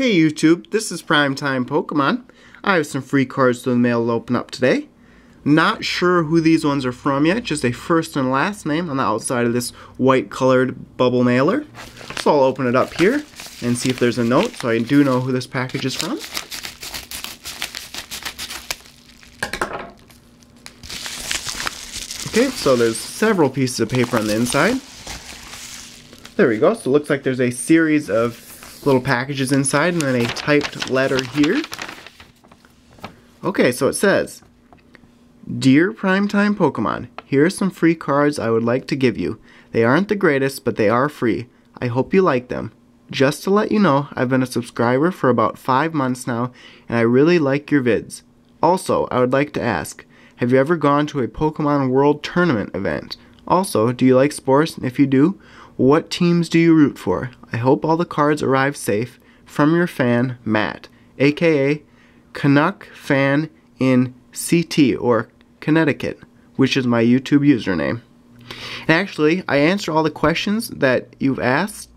Hey YouTube, this is Primetime Pokemon. I have some free cards to the mail to open up today. Not sure who these ones are from yet, just a first and last name on the outside of this white colored bubble mailer. So I'll open it up here and see if there's a note so I do know who this package is from. Okay, so there's several pieces of paper on the inside. There we go, so it looks like there's a series of little packages inside and then a typed letter here. Okay, so it says, Dear Primetime Pokemon, here are some free cards I would like to give you. They aren't the greatest, but they are free. I hope you like them. Just to let you know, I've been a subscriber for about 5 months now, and I really like your vids. Also, I would like to ask, have you ever gone to a Pokemon World Tournament event? Also, do you like sports? And if you do, what teams do you root for? I hope all the cards arrive safe. From your fan, Matt, aka Canuck Fan in CT or Connecticut, which is my YouTube username. And actually, I answer all the questions that you've asked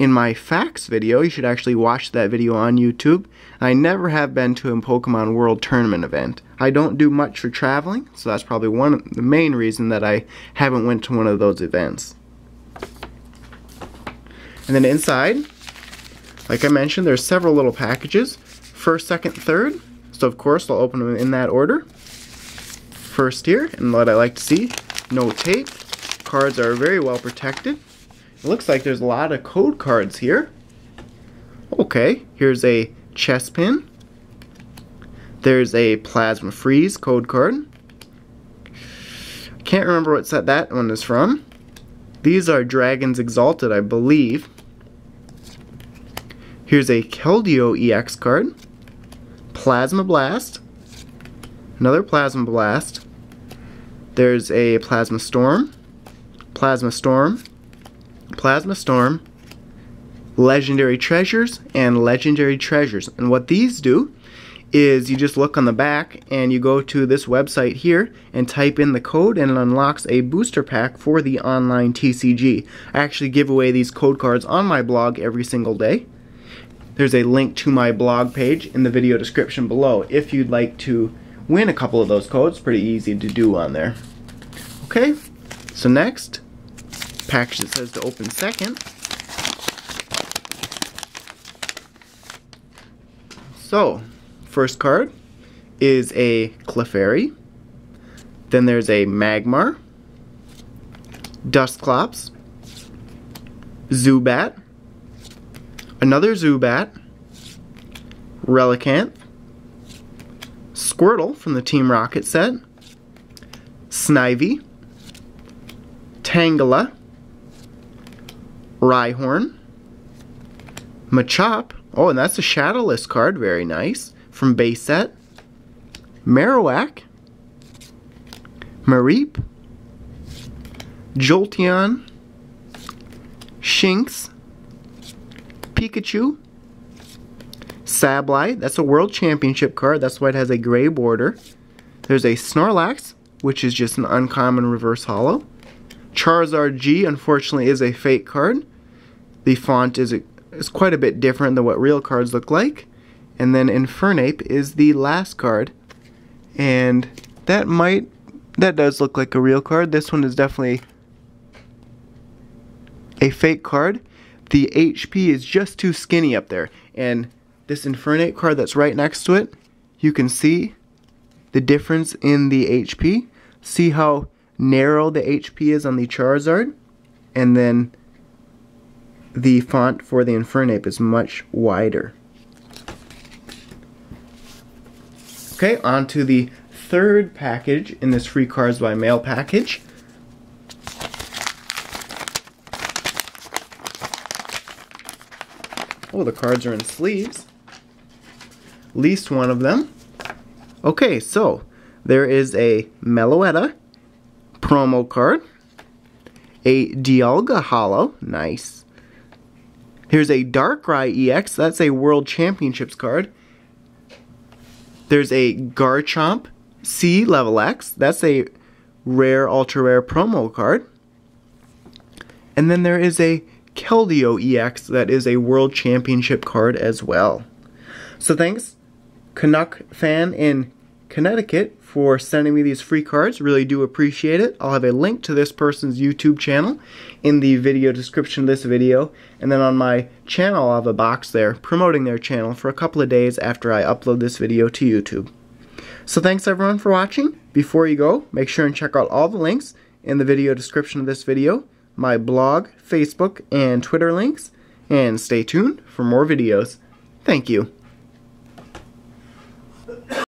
in my facts video. You should actually watch that video on YouTube. I never have been to a Pokemon World Tournament event. I don't do much for traveling, so that's probably one of the main reason that I haven't went to one of those events. And then inside, like I mentioned, there's several little packages. First, second, third. So of course, I'll open them in that order. First here, and what I like to see, no tape. Cards are very well protected. It looks like there's a lot of code cards here. Okay, here's a Chespin. There's a Plasma Freeze code card. I can't remember what set that one is from. These are Dragons Exalted, I believe. Here's a Keldeo EX card. Plasma Blast. Another Plasma Blast. There's a Plasma Storm. Plasma Storm. Plasma Storm. Legendary Treasures and Legendary Treasures. And what these do is you just look on the back and you go to this website here and type in the code and it unlocks a booster pack for the online TCG. I actually give away these code cards on my blog every single day. There's a link to my blog page in the video description below if you'd like to win a couple of those codes. Pretty easy to do on there. Okay, so next, package that says to open second. So, first card is a Clefairy. Then there's a Magmar, Dusclops, Zubat, another Zubat, Relicanth, Squirtle from the Team Rocket set, Snivy, Tangela, Rhyhorn, Machop, oh and that's a Shadowless card, very nice, from base set, Marowak, Mareep, Jolteon, Shinx, Pikachu, Sableye, that's a World Championship card, that's why it has a gray border. There's a Snorlax, which is just an uncommon reverse holo. Charizard G, unfortunately, is a fake card. The font is, is quite a bit different than what real cards look like. And then Infernape is the last card. And that might, that does look like a real card. This one is definitely a fake card the HP is just too skinny up there. And this Infernape card that's right next to it, you can see the difference in the HP. See how narrow the HP is on the Charizard? And then the font for the Infernape is much wider. Okay, on to the third package in this free cards by mail package. Oh, the cards are in sleeves. Least one of them. Okay, so there is a Meloetta promo card. A Dialga Holo, Nice. Here's a Darkrai EX. That's a World Championships card. There's a Garchomp C Level X. That's a rare, ultra rare promo card. And then there is a Keldeo EX that is a World Championship card as well. So thanks, Canuck fan in Connecticut, for sending me these free cards. Really do appreciate it. I'll have a link to this person's YouTube channel in the video description of this video. And then on my channel, I'll have a box there promoting their channel for a couple of days after I upload this video to YouTube. So thanks everyone for watching. Before you go, make sure and check out all the links in the video description of this video, my blog, Facebook, and Twitter links, and stay tuned for more videos. Thank you.